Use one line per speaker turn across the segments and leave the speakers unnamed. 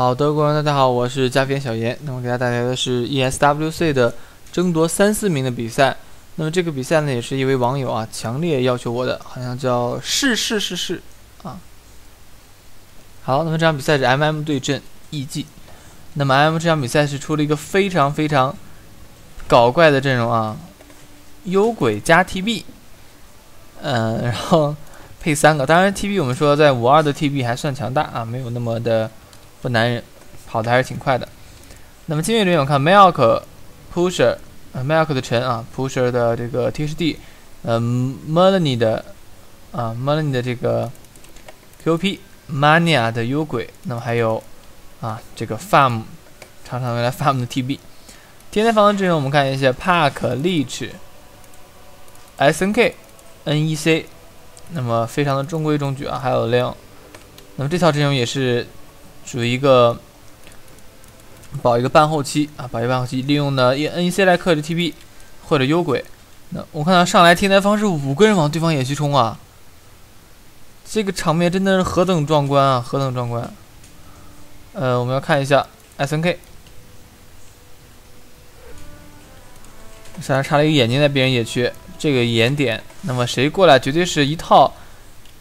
好，德国人大家好，我是加菲小严。那么给大家带来的是 ESWC 的争夺三四名的比赛。那么这个比赛呢，也是一位网友啊强烈要求我的，好像叫是是是是啊。好，那么这场比赛是 MM 对阵 EG。那么 MM 这场比赛是出了一个非常非常搞怪的阵容啊，幽鬼加 TB，嗯，然后配三个。当然 TB 我们说在五二的 TB 还算强大啊，没有那么的。不男人，跑的还是挺快的。那么今天这边我看 Milk Pusher，呃 Milk 的陈啊，Pusher 的这个 THD，呃 Melanie 的啊 Melanie 的这个 QP，Mania 的幽鬼，那么还有啊这个 Farm，常常用来 Farm 的 TB。天天房的阵容我们看一下 Park Leech，SNK，NEC，那么非常的中规中矩啊，还有 Leon。那么这套阵容也是。属于一个保一个半后期啊，保一个半后期，利用呢 NEC 来克制 TP 或者幽鬼。那我看到上来天台方是五个人往对方野区冲啊，这个场面真的是何等壮观啊，何等壮观！呃，我们要看一下 SNK，上来插了一个眼睛在别人野区，这个眼点，那么谁过来绝对是一套。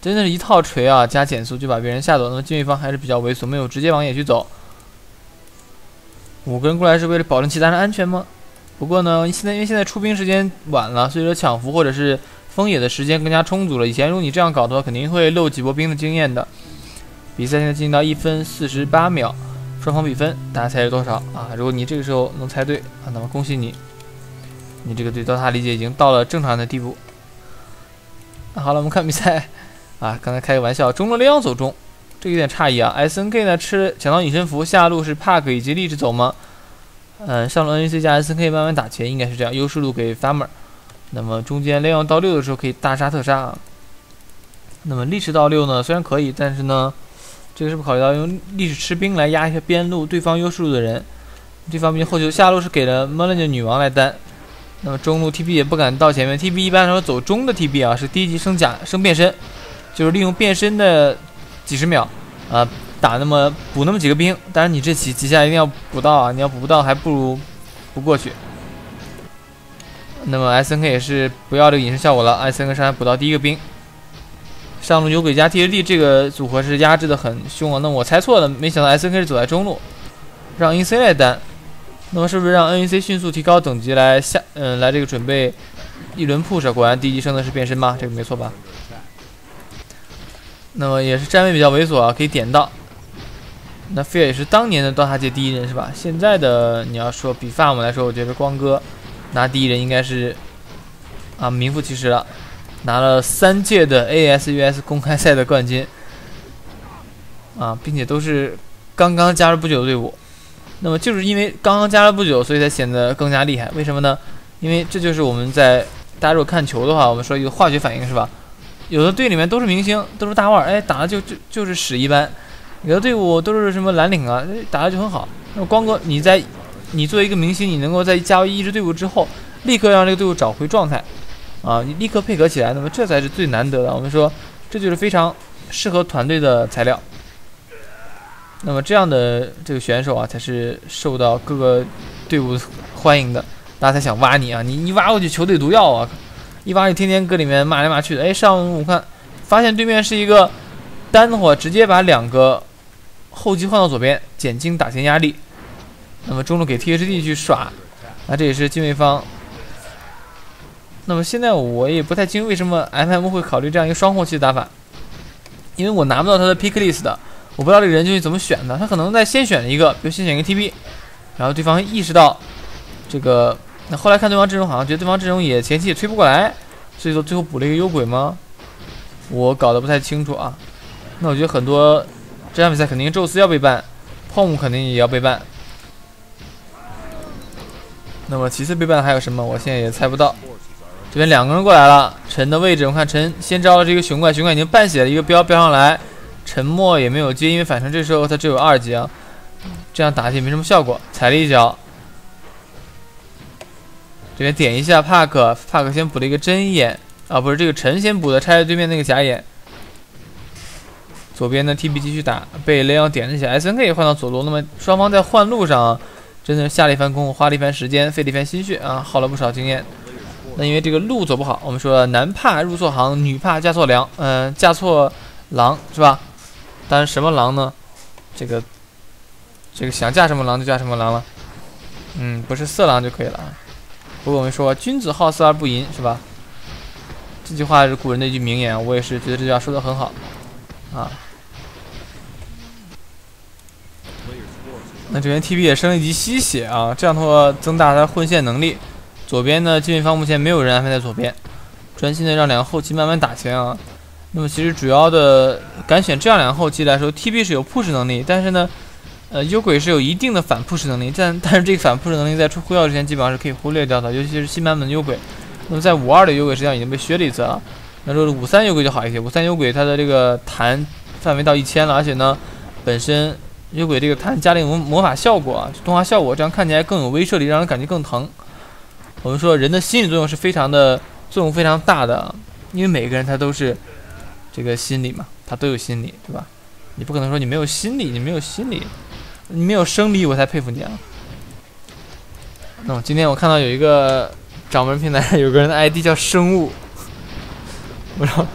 真的是一套锤啊，加减速就把别人吓走。那么金卫方还是比较猥琐，没有直接往野区走。五个人过来是为了保证其他人安全吗？不过呢，现在因为现在出兵时间晚了，所以说抢符或者是封野的时间更加充足了。以前如果你这样搞的话，肯定会漏几波兵的经验的。比赛现在进行到一分四十八秒，双方比分，大家猜是多少啊？如果你这个时候能猜对啊，那么恭喜你，你这个对刀塔理解已经到了正常的地步。那好了，我们看比赛。啊，刚才开个玩笑，中路雷昂走中，这有点诧异啊。S N K 呢吃抢到隐身符，下路是 Park 以及励志走吗？嗯，上路 N C 加 S N K 慢慢打钱，应该是这样，优势路给 Farmer。那么中间雷昂到六的时候可以大杀特杀啊。那么历史到六呢，虽然可以，但是呢，这个是不是考虑到用历史吃兵来压一下边路对方优势路的人。对方毕竟后期下路是给了 m e l a n 女王来单，那么中路 T B 也不敢到前面，T B 一般来说走中的 T B 啊是低级升甲升变身。就是利用变身的几十秒，啊，打那么补那么几个兵，但是你这几几下一定要补到啊！你要补不到，还不如不过去。那么 S N K 也是不要这个隐身效果了，S N K 上来补到第一个兵，上路有鬼加 T H D 这个组合是压制的很凶啊！那我猜错了，没想到 S N K 是走在中路，让 N C 来单，那么是不是让 N E C 迅速提高等级来下，嗯，来这个准备一轮 push？果然第一级升的是变身吗？这个没错吧？那么也是站位比较猥琐啊，可以点到。那菲尔也是当年的刀塔界第一人是吧？现在的你要说比 farm 来说，我觉得光哥拿第一人应该是啊名副其实了，拿了三届的 ASUS 公开赛的冠军啊，并且都是刚刚加入不久的队伍。那么就是因为刚刚加入不久，所以才显得更加厉害。为什么呢？因为这就是我们在大家如果看球的话，我们说一个化学反应是吧？有的队里面都是明星，都是大腕儿，哎，打的就就就是屎一般；有的队伍都是什么蓝领啊，打的就很好。那么光哥，你在你作为一个明星，你能够在加入一支队伍之后，立刻让这个队伍找回状态，啊，你立刻配合起来，那么这才是最难得的。我们说，这就是非常适合团队的材料。那么这样的这个选手啊，才是受到各个队伍欢迎的，大家才想挖你啊！你你挖过去，球队毒药啊！一挖就天天搁里面骂来骂去的，哎，上午我看发现对面是一个单的话，直接把两个后期换到左边，减轻打前压力。那么中路给 THD 去耍，那这也是金卫方。那么现在我也不太清为什么 MM 会考虑这样一个双后期的打法，因为我拿不到他的 pick list 的，我不知道这个人究竟怎么选的。他可能在先选一个，比如先选一个 TP，然后对方意识到这个。那后来看对方阵容，好像觉得对方阵容也前期也推不过来，所以说最后补了一个幽鬼吗？我搞得不太清楚啊。那我觉得很多这场比赛肯定宙斯要被办，POM 肯定也要被办。那么其次被办还有什么？我现在也猜不到。这边两个人过来了，陈的位置我看陈先招了这个熊怪，熊怪已经半血了一个标标上来，沉默也没有接，因为反正这时候他只有二级啊，这样打起没什么效果，踩了一脚。这边点一下帕克，帕克先补了一个针眼啊，不是这个陈先补的，拆了对面那个假眼。左边的 TB 继续打，被雷昂点了一下，SNK 换到左路。那么双方在换路上，真的是下了一番功夫，花了一番时间，费了一番心血啊，耗了不少经验。那因为这个路走不好，我们说男怕入错行，女怕嫁错娘，嗯，嫁错郎是吧？但是什么郎呢？这个这个想嫁什么郎就嫁什么郎了，嗯，不是色狼就可以了啊。不过我们说君子好色而不淫是吧？这句话是古人的一句名言，我也是觉得这句话说的很好啊。那这边 TB 也升了一级吸血啊，这样的话增大他混线能力。左边呢，近卫方目前没有人安排在左边，专心的让两个后期慢慢打钱啊。那么其实主要的敢选这样两个后期来说，TB 是有 push 能力，但是呢，呃，幽鬼是有一定的反扑式能力，但但是这个反扑式能力在出呼啸之前基本上是可以忽略掉的，尤其是新版本的幽鬼。那么在五二的幽鬼实际上已经被削了一次啊，那说五三幽鬼就好一些，五三幽鬼它的这个弹范围到一千了，而且呢，本身。幽鬼这个弹加了魔魔法效果啊，动画效果，这样看起来更有威慑力，让人感觉更疼。我们说人的心理作用是非常的作用非常大的，因为每个人他都是这个心理嘛，他都有心理，对吧？你不可能说你没有心理，你没有心理，你没有生理，我才佩服你啊。那么今天我看到有一个掌门平台 有个人的 ID 叫生物，我说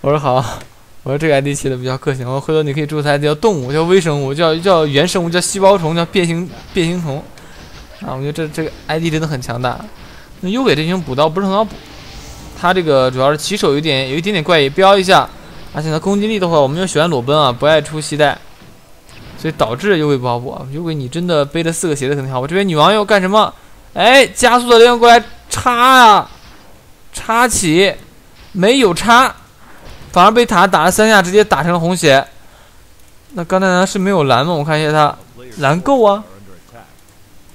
我说好。我说这个 ID 起的比较个性，我说回头你可以注册 ID 叫动物，叫微生物，叫叫原生物，叫细胞虫，叫变形变形虫。啊，我觉得这这个 ID 真的很强大。那优伟这型补刀不是很好补，他这个主要是起手有点有一点点怪异，标一下，而且他攻击力的话，我们又喜欢裸奔啊，不爱出系带，所以导致优伟不好补。啊。优伟你真的背着四个鞋子肯定好。我这边女王又干什么？哎，加速的连过来插啊，插起，没有插。反而被塔打了三下，直接打成了红血。那刚才难道是没有蓝吗？我看一下他蓝够啊，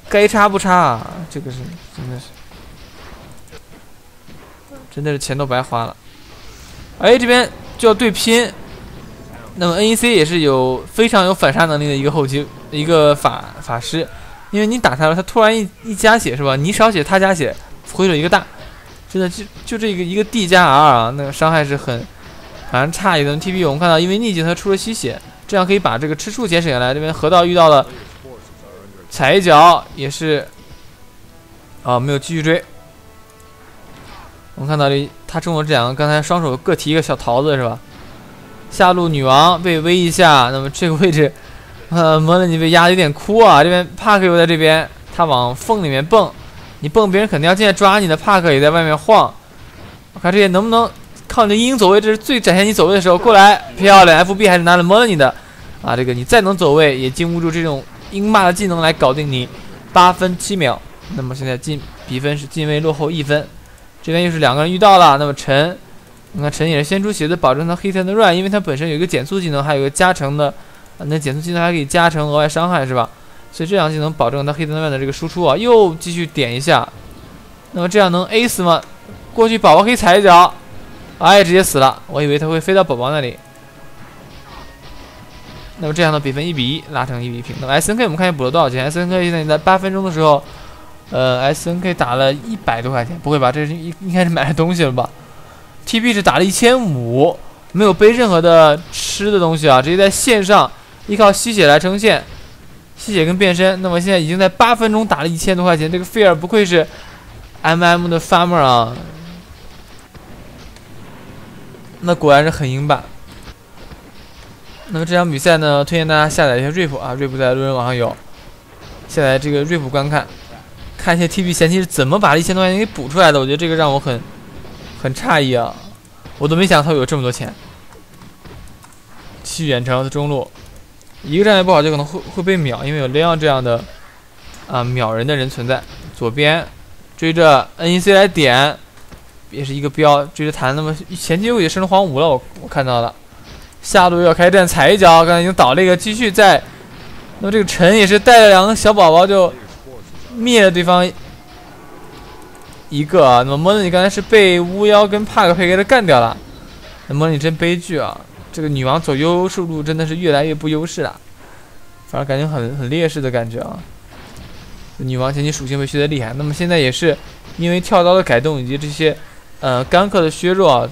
该插不插啊？这个是真的是，真的是钱都白花了。哎，这边就要对拼。那么 NEC 也是有非常有反杀能力的一个后期一个法法师，因为你打他了，他突然一一加血是吧？你少血他加血，回手一个大，真的就就这个一个 D 加 R 啊，那个伤害是很。反正差一点 TP，我们看到因为逆境他出了吸血，这样可以把这个吃数钱省下来。这边河道遇到了踩一脚，也是啊，没有继续追。我们看到这他中了这两个，刚才双手各提一个小桃子是吧？下路女王被威一下，那么这个位置，呃，摩勒你被压的有点哭啊。这边帕克又在这边，他往缝里面蹦，你蹦别人肯定要进来抓你的。帕克也在外面晃，我看这些能不能？靠你的阴影走位，这是最展现你走位的时候。过来，漂亮！FB 还是拿了 money 的啊！这个你再能走位，也经不住这种鹰骂的技能来搞定你。八分七秒，那么现在进比分是进位落后一分。这边又是两个人遇到了。那么陈，你看陈也是先出鞋子，保证他黑天的 run，因为他本身有一个减速技能，还有一个加成的，那减速技能还可以加成额外伤害，是吧？所以这两技能保证他 hit and run 的这个输出啊。又继续点一下，那么这样能 A 死吗？过去宝宝可以踩一脚。哎，直接死了！我以为他会飞到宝宝那里。那么这样的比分一比一，拉成一比一平。那么 S N K 我们看一下补了多少钱？S N K 现在在八分钟的时候，呃，S N K 打了一百多块钱，不会吧？这是应应该是买了东西了吧？T B 是打了一千五，没有背任何的吃的东西啊，直接在线上依靠吸血来撑线，吸血跟变身。那么现在已经在八分钟打了一千多块钱，这个费尔不愧是 M M 的 Farmer 啊！那果然是很硬吧。那么这场比赛呢，推荐大家下载一下瑞普啊，瑞普在路人网上有，下载这个瑞普观看，看一下 TB 前期是怎么把一千多块钱给补出来的。我觉得这个让我很很诧异啊，我都没想到他有这么多钱。去远程的中路，一个站位不好就可能会会被秒，因为有雷昂这样的啊秒人的人存在。左边追着 NEC 来点。也是一个标追着弹，那么前期又也升了黄五了，我我看到了，下路要开战踩一脚，刚才已经倒了一个，继续在，那么这个陈也是带着两个小宝宝就灭了对方一个啊，那么莫德你刚才是被巫妖跟帕克佩给他干掉了，那莫德你真悲剧啊，这个女王走优势路真的是越来越不优势了，反而感觉很很劣势的感觉啊，女王前期属性被削的厉害，那么现在也是因为跳刀的改动以及这些。呃，干克的削弱啊，